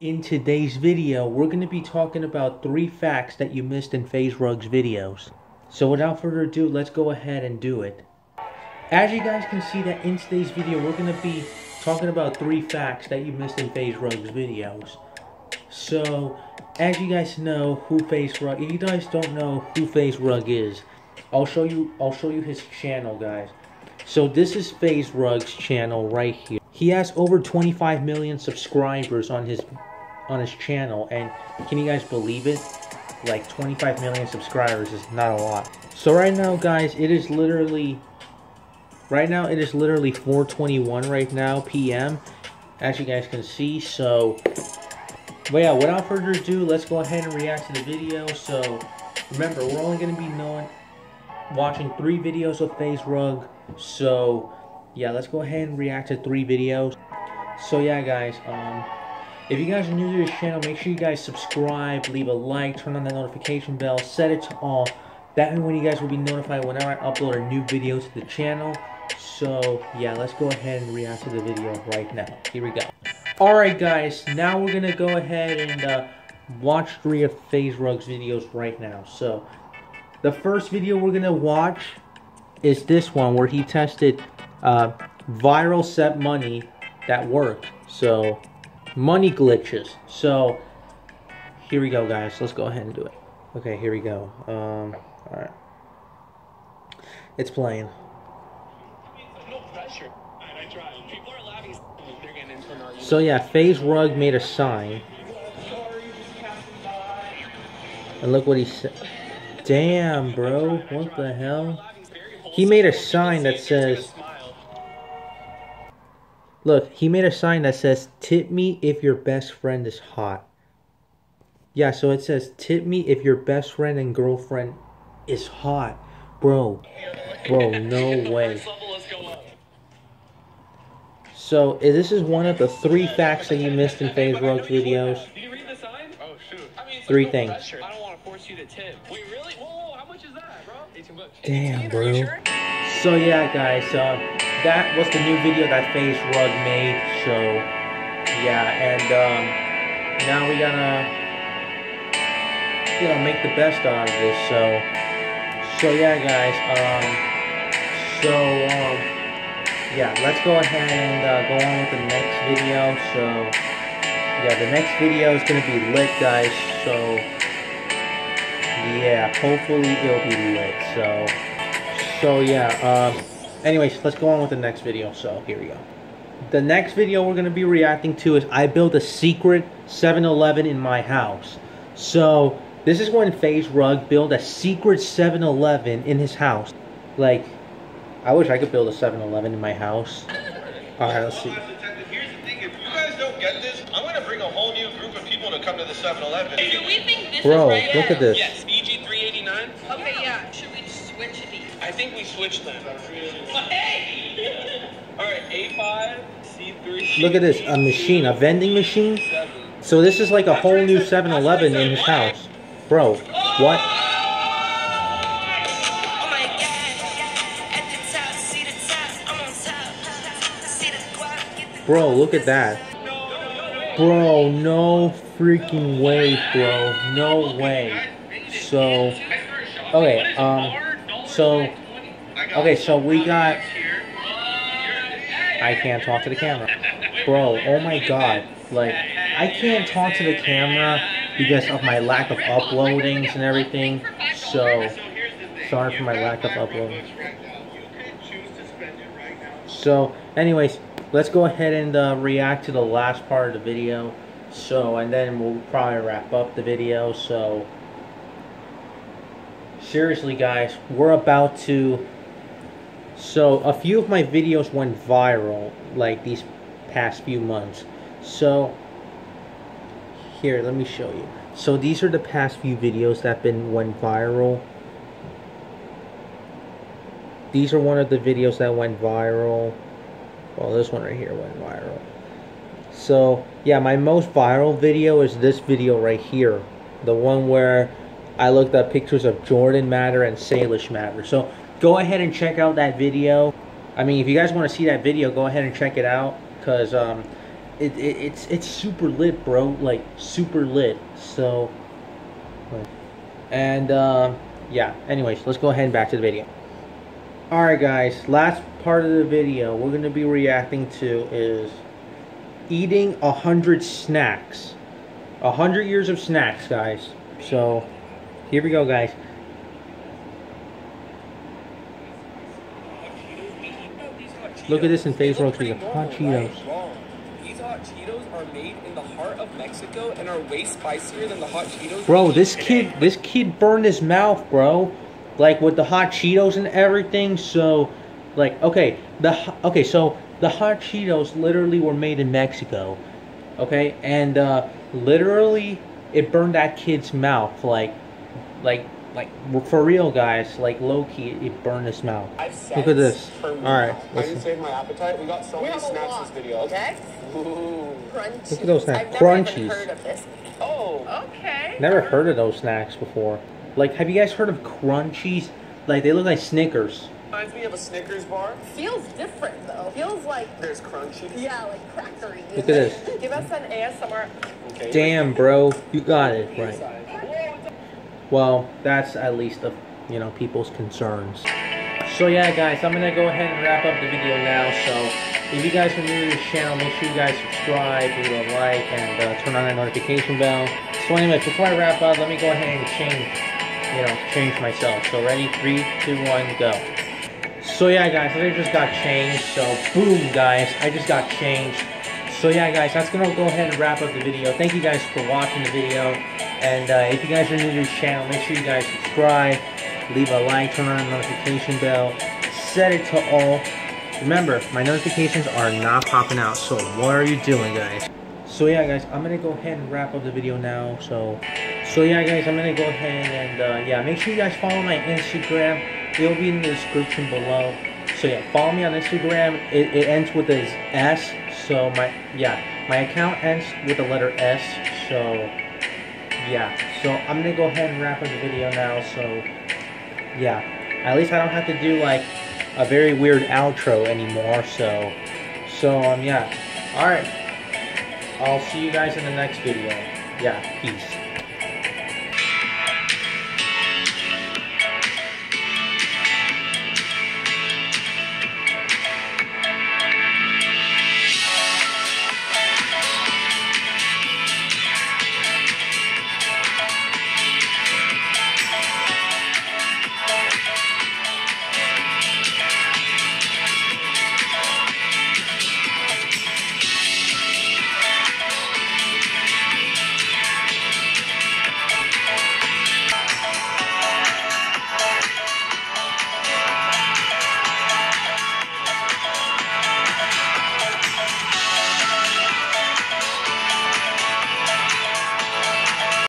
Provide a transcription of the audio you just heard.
In today's video, we're going to be talking about three facts that you missed in FaZe Rug's videos. So without further ado, let's go ahead and do it. As you guys can see that in today's video, we're going to be talking about three facts that you missed in FaZe Rug's videos. So, as you guys know who FaZe Rug, if you guys don't know who FaZe Rug is, I'll show you, I'll show you his channel, guys. So this is FaZe Rug's channel right here. He has over 25 million subscribers on his on his channel and can you guys believe it? Like 25 million subscribers is not a lot. So right now guys, it is literally right now it is literally 421 right now PM as you guys can see. So but yeah, without further ado, let's go ahead and react to the video. So remember, we're only going to be knowing watching three videos of FaZe Rug. So yeah, let's go ahead and react to three videos. So yeah, guys, um, if you guys are new to this channel, make sure you guys subscribe, leave a like, turn on that notification bell, set it to all. That way when you guys will be notified whenever I upload a new video to the channel. So yeah, let's go ahead and react to the video right now. Here we go. Alright guys, now we're gonna go ahead and uh, watch three of FaZe Rug's videos right now. So, the first video we're gonna watch is this one where he tested uh, viral set money that worked. So, money glitches. So, here we go guys, let's go ahead and do it. Okay, here we go. Um, alright. It's playing. So yeah, FaZe Rug made a sign. And look what he said. Damn, bro. What the hell? He made a sign that says... Look, he made a sign that says, Tip me if your best friend is hot. Yeah, so it says, Tip me if your best friend and girlfriend is hot. Bro. Bro, no way. So this is one of the three facts that you missed in FaZe Rug's videos. Did you read the sign? Oh shoot. I mean, three things. You to tip. Wait, really? Whoa, how much is that, bro? 18 bucks. Damn, bro. So yeah, guys, uh, that was the new video that FaZe Rug made. So yeah, and um, now we gotta you know make the best out of this. So so yeah, guys. Um, so um yeah, let's go ahead and uh, go on with the next video. So, yeah, the next video is going to be lit, guys. So, yeah, hopefully it'll be lit. So, so yeah, uh, anyways, let's go on with the next video. So, here we go. The next video we're going to be reacting to is I built a secret 7-Eleven in my house. So, this is when FaZe Rug built a secret 7-Eleven in his house. Like, I wish I could build a 7-Eleven in my house. Alright, let's see. Here's the thing, if you guys don't get this, I'm gonna bring a whole new group of people to come to the 7-Eleven. Do we think this Bro, is right? look at this. Yes, BG 389. Okay, yeah. Should we switch these? I think we switched them. Hey! Alright, A5, C3. Look at this, a machine, a vending machine. So this is like a whole new 7-Eleven in his house. Bro, what? Oh my god. At the top, see the top. I'm on top. See the guap, get the Bro, look at that. Bro, no freaking way, bro. No way. So, okay, um, so, okay, so we got, I can't talk to the camera. Bro, oh my god. Like, I can't talk to the camera because of my lack of uploadings and everything. So, sorry for my lack of uploading. So, anyways, let's go ahead and uh, react to the last part of the video. So, and then we'll probably wrap up the video. So, seriously, guys, we're about to. So, a few of my videos went viral, like these past few months. So, here, let me show you. So, these are the past few videos that been went viral. These are one of the videos that went viral. Well, this one right here went viral. So, yeah, my most viral video is this video right here. The one where I looked up pictures of Jordan Matter and Salish Matter. So, go ahead and check out that video. I mean, if you guys want to see that video, go ahead and check it out. Because, um, it, it it's it's super lit, bro. Like super lit. So, and uh, yeah. Anyways, let's go ahead and back to the video. All right, guys. Last part of the video we're gonna be reacting to is eating a hundred snacks. A hundred years of snacks, guys. So, here we go, guys. Look at this in FaZe Rug's video. Hot Cheetos. These hot Cheetos are made in the heart of Mexico and are way spicier than the hot Cheetos. Bro, this kid, this kid burned his mouth, bro. Like with the hot Cheetos and everything. So, like, okay, the okay, so the hot Cheetos literally were made in Mexico, okay, and uh, literally it burned that kid's mouth, like, like, like for real, guys, like low key, it burned his mouth. Look at this. All right, All meal. right, I didn't listen. save my appetite. We got so We many snacks lot. this video. Okay? Ooh. Crunchies. Look at those snacks. I've never Crunchies. even heard of this. Oh. Okay. Never heard of those snacks before. Like, have you guys heard of Crunchies? Like, they look like Snickers. Reminds me of a Snickers bar. Feels different though. Feels like There's crunchy. yeah, like crackery. Look at this. Give us an ASMR. Okay. Damn, bro, you got it right. Well, that's at least of you know people's concerns. So yeah, guys, I'm gonna go ahead and wrap up the video now. So if you guys are new to this channel, make sure you guys subscribe, leave a like, and uh, turn on that notification bell. So anyway, before I wrap up, let me go ahead and change, you know, change myself. So ready, three, two, one, go. So yeah, guys, I just got changed. So boom, guys, I just got changed. So yeah, guys, that's gonna go ahead and wrap up the video. Thank you guys for watching the video. And uh, if you guys are new to the channel, make sure you guys subscribe, leave a like, turn on the notification bell, set it to all. Remember, my notifications are not popping out. So what are you doing, guys? So yeah, guys, I'm gonna go ahead and wrap up the video now. So, so yeah, guys, I'm gonna go ahead and uh, yeah, make sure you guys follow my Instagram. It'll be in the description below. So yeah, follow me on Instagram. It, it ends with a S. So my yeah, my account ends with the letter S. So yeah, so I'm gonna go ahead and wrap up the video now. So yeah, at least I don't have to do like a very weird outro anymore. So so um yeah, all right. I'll see you guys in the next video. Yeah, peace.